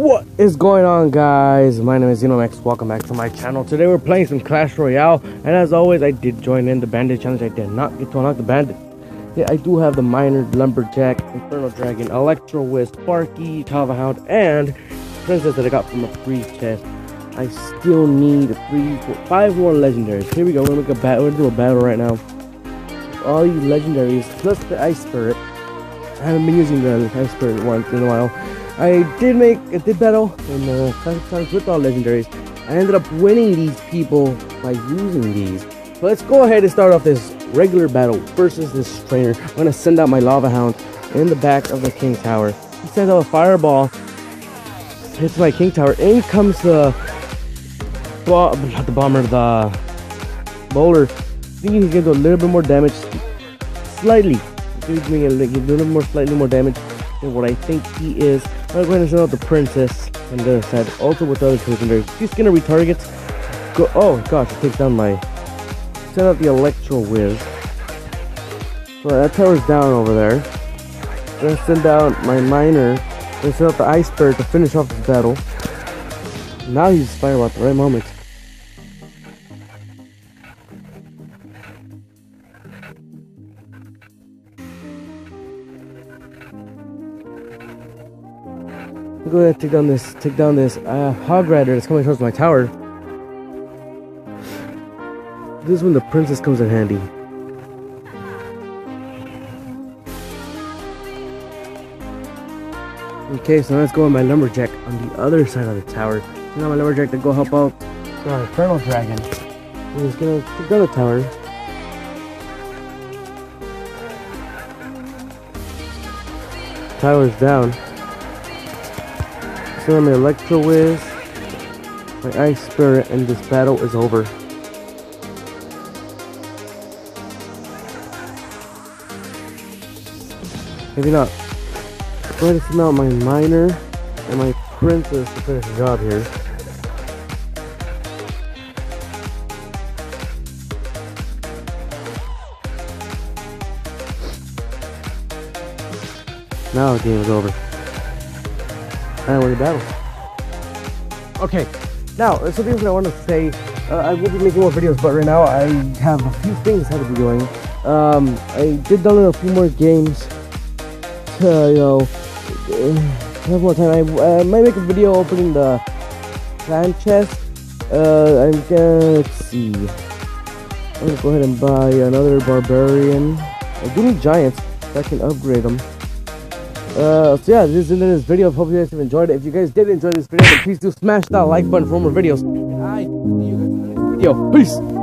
What is going on guys? My name is Xenomax. Welcome back to my channel. Today we're playing some Clash Royale and as always I did join in the bandit challenge. I did not get to unlock the bandit. Yeah, I do have the Miner, Lumberjack, Infernal Dragon, Electro Wisp, Sparky, Lava Hound, and Princess that I got from a free chest. I still need three, four, five more legendaries. Here we go. We're gonna make a battle. We're gonna do a battle right now. All these legendaries plus the Ice Spirit. I haven't been using the Ice Spirit once in a while. I did make, a did battle in the classic times with all legendaries. I ended up winning these people by using these. So let's go ahead and start off this regular battle versus this trainer. I'm gonna send out my lava hound in the back of the king tower. He sends out a fireball, hits my king tower. In comes the, well, not the bomber, the bowler. Thinking he can do a little bit more damage, slightly. He's doing a little more, slightly more damage than what I think he is. I'm going to send out the princess on the other side, also with the other two legendaries. She's gonna retarget. Go. Oh gosh, it takes down my. Send out the electro whiz. So that tower's down over there. Gonna send out my miner. Gonna send out the Iceberg to finish off this battle. Now he's fireball at the right moment. Go ahead take down this take down this uh, hog rider that's coming towards my tower. This is when the princess comes in handy. Okay, so let's go with my lumberjack on the other side of the tower. Now my lumberjack to go help out our infernal dragon. He's gonna take down the tower. Tower's down. So I'm Electro Wiz, my Ice Spirit, and this battle is over. Maybe not. Going to out my Miner and my Princess to finish the job here. Now the game is over and win the battle. Okay, now there's something that I want to say. Uh, I will be making more videos, but right now I have a few things I have to be doing. Um, I did download a few more games to, you know, have more time. I uh, might make a video opening the clan chest. Uh, I'm gonna, let's see. I'm gonna go ahead and buy another barbarian. I do need giants, so I can upgrade them. Uh, so yeah, this is the end of this video. Hope you guys have enjoyed it. If you guys did enjoy this video, please do smash that like button for more videos. And I see you guys in the next video. Peace!